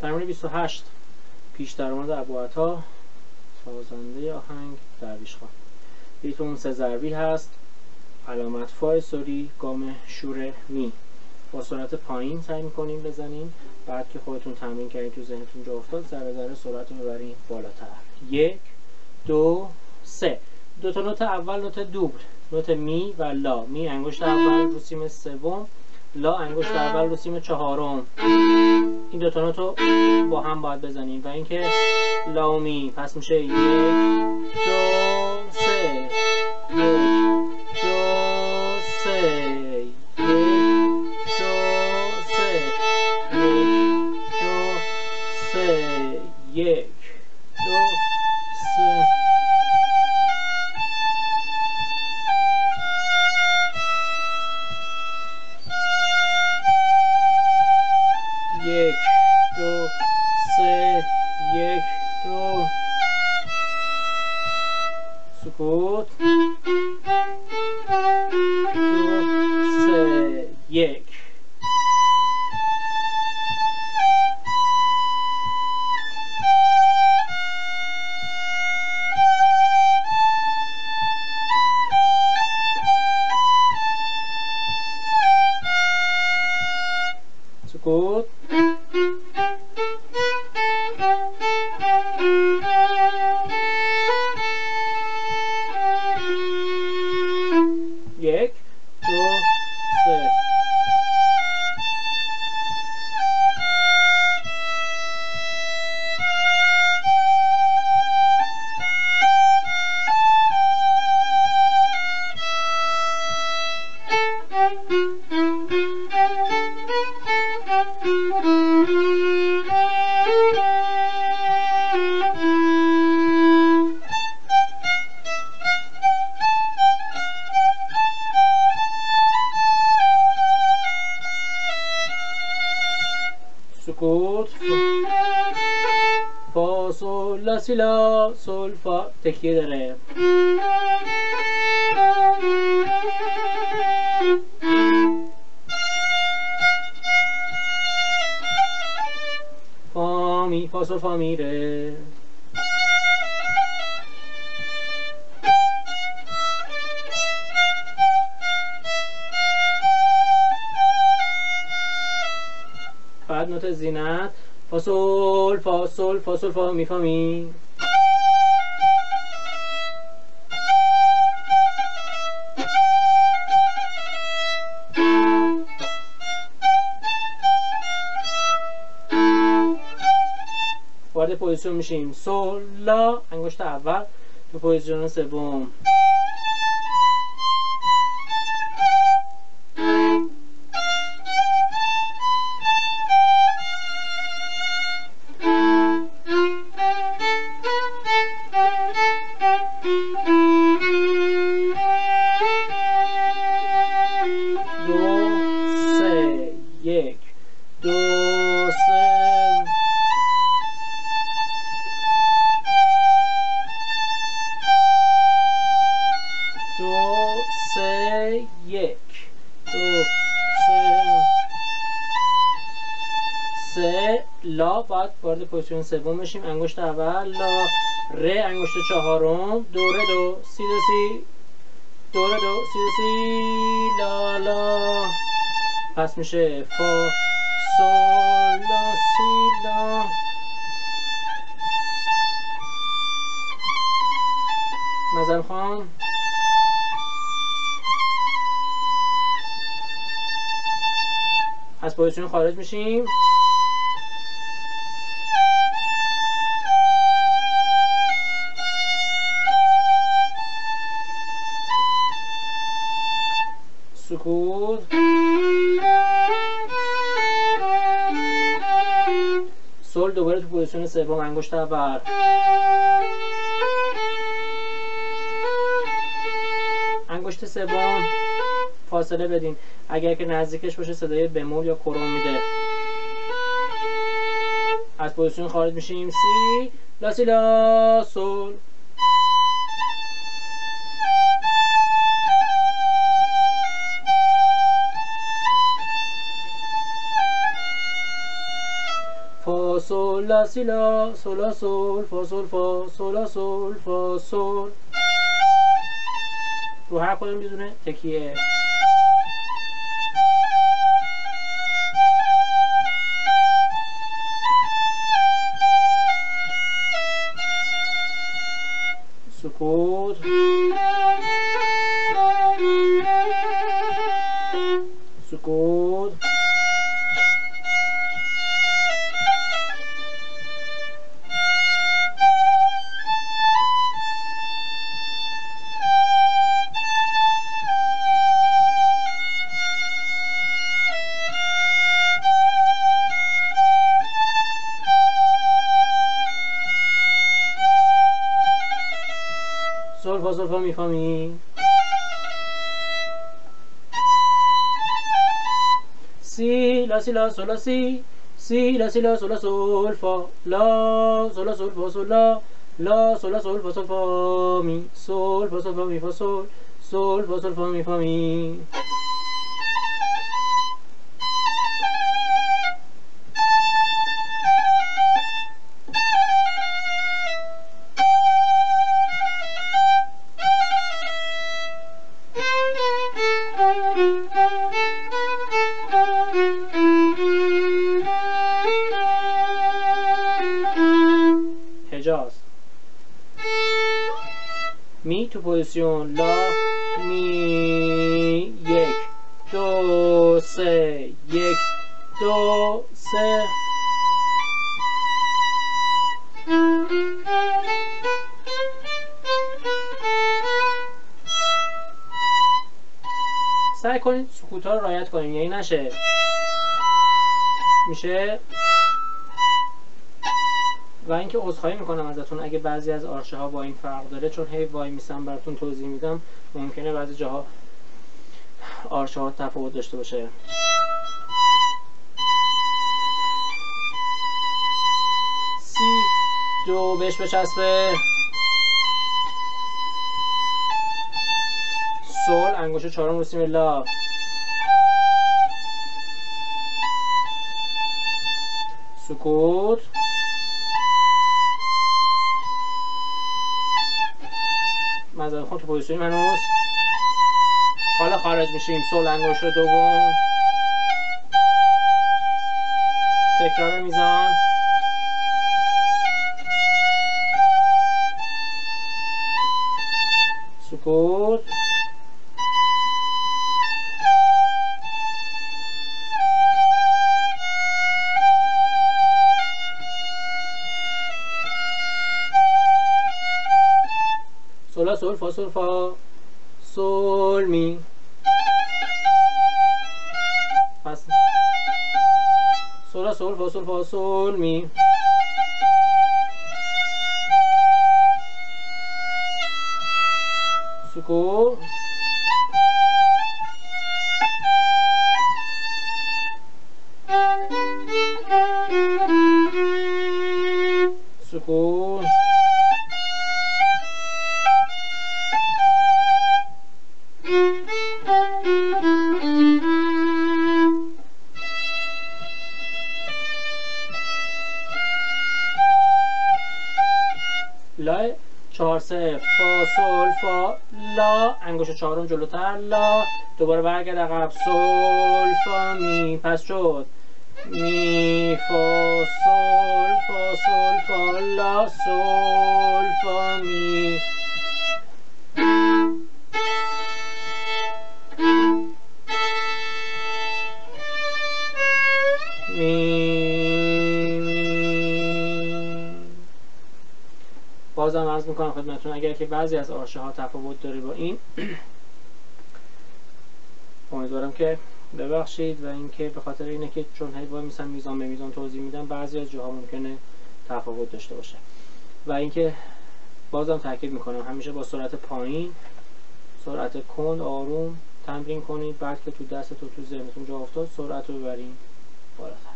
تمرین 28 پیش درآمد ابوعطا سازنده آهنگ درویش خان بیتون سه ضربی هست. علامت فای سوری گام شور می. با سرعت پایین سعی می‌کنیم بزنیم. بعد که خودتون تمرین کردین تو ذهنتون جا افتاد ذره ذره سرعت رو می‌برین بالاتر. یک دو سه. دو تا نوت اول نوت دوبل نوت می و لا. می انگشت اول رو سیم سوم. لا انگشت اول رو سیم چهارم. این دو تا با هم باید بزنیم. و اینکه لا و می پس میشه یک دو یک فا سول لا سی لا سول فا تکیه داره. فا می فا سول فا می ره بعد نوت زینت. فا سول فا سول فا سول فا می فا می وارد position میشیم. سول لا انگشت اول. تو position سوم. وارد پوزیشن سوم بشیم. انگشت اول لا ره انگشت چهارم دوره دو سی دو سی. دوره دو سی دو سی. لا لا. پس میشه فا سول لا سی لا. مزل خان. از position خارج میشیم. دوباره تو position سوم انگشت اول. انگشت سوم. فاصله بدین. اگر که نزدیکش باشه صدای بمول یا کرون میده. از position خارج میشیم. سی. لا سی لا سول. لا سی لا سول لا سول فا سول فا سول لا سول فا سول رو هر کدوم بدونه تکیه سول فا سول فا می فا می سی لا سی لا سول لا سی سی لا سی لا سول لا سول فا لا سول لا سول فا سول لا لا سول لا سول فا سول فا می سول فا سول فا می فا سول سول فا سول فا می پوزیسیون لا می یک. دو سه یک. دو سه. سعی کنید سکوت ها رو رعایت کنیم یعنی نشه. میشه؟ و اینکه عذرخواهی می‌کنم ازتون. اگه بعضی از آرشه ها با این فرق داره چون هی وای میسم براتون توضیح میدم ممکنه بعضی جاها آرشه ها تفاوت داشته باشه. سی دو بهش بچسبه. سول انگوش چهارم رو لا سکوت. مزد خود تو پوزیشنی هنوز حالا خارج میشیم. سول رو دوم. تکرار میزان. سولا سول فا سول فا سول می پس سولا سول فا سول فا سول می سکوت لا چهار سه فا سول فا لا. انگوش چهارم جلوتر لا. دوباره برگرد عقب. سول فا می. پس شد. می فا سول فا سول فا لا. سول فا می. بازم عرض می‌کنم خدمتتون اگر که بعضی از آرشه ها تفاوت داره با این امیدوارم که ببخشید و اینکه به خاطر اینه که چون هی وای میسن میزان به میزان توضیح میدم بعضی از جاها ممکنه تفاوت داشته باشه. و اینکه بازم تاکید می‌کنم همیشه با سرعت پایین سرعت کند آروم تمرین کنید. بعد که تو دستتون تو ذهنتون جا افتاد سرعت رو ببرین بالاتر.